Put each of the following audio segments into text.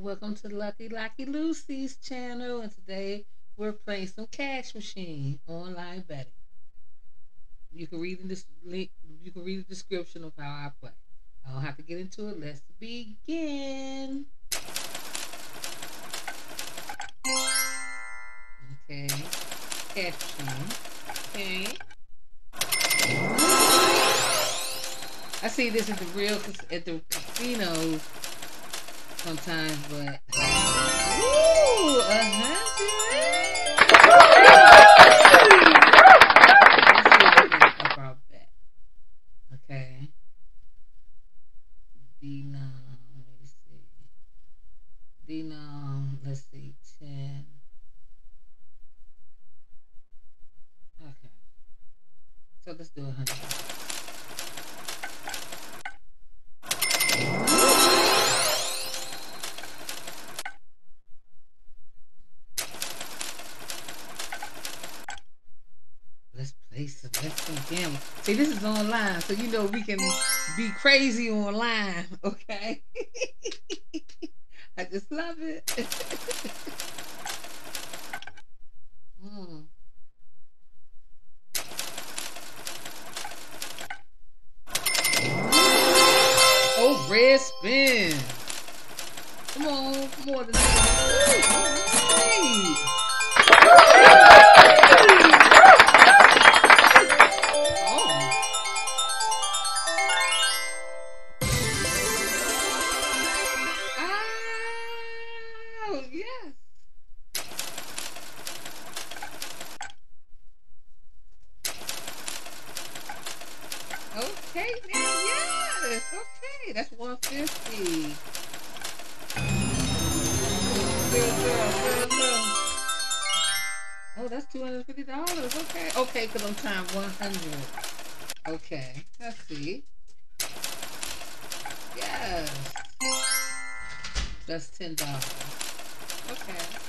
Welcome to Lucky Lacky Lucy's channel, and today we're playing some Cash Machine online betting. You can read in this link. You can read the description of how I play. I don't have to get into it. Let's begin. Okay, Cash Machine. Okay. I see this at the real at the casinos sometimes, but ooh, a hundred. Okay. Let me see. Let's see, ten. Okay. So let's do a hundred. Play some. Let's. See, this is online, so you know we can be crazy online. Okay. I just love it. Okay, that's 150. Oh, that's $250. Okay. Okay, because I'm trying 100 Okay, let's see. Yes. That's $10. Okay.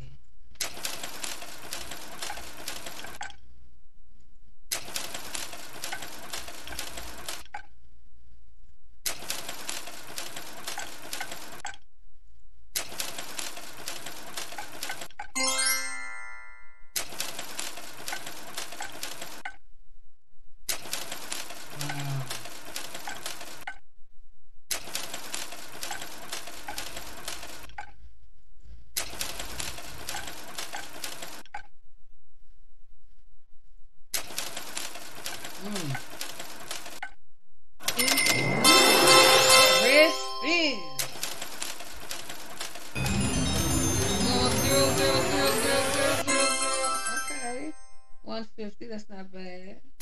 That's not bad.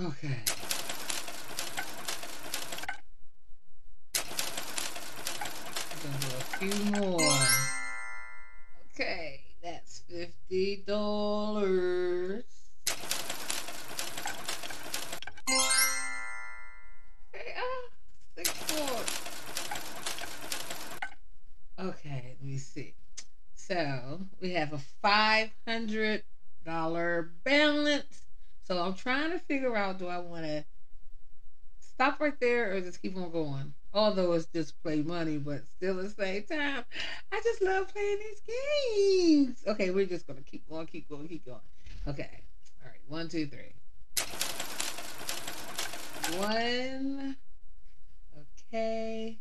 Okay. Gonna do a few more. Okay, that's fifty dollars. Okay, ah, six more. Okay, let me see. So we have a five hundred dollar balance. So I'm trying to figure out do I want to stop right there or just keep on going? Although it's just play money, but still at the same time, I just love playing these games. Okay, we're just gonna keep going, keep going, keep going. Okay. All right, one, two, three. One. Okay.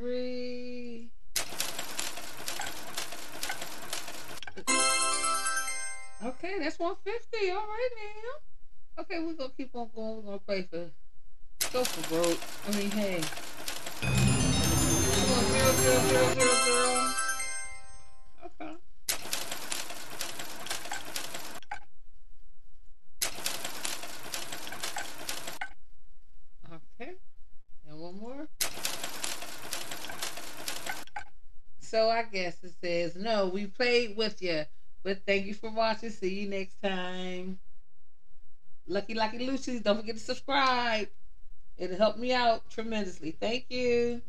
Three. Okay, that's 150. All right now. Okay, we're gonna keep on going. We're gonna play for go for broke. I mean, hey. Come on, girl, girl, girl, girl, girl. Okay. Okay. And one more. So I guess it says, no, we played with you. But thank you for watching. See you next time. Lucky Lacky Lucy, don't forget to subscribe. It'll help me out tremendously. Thank you.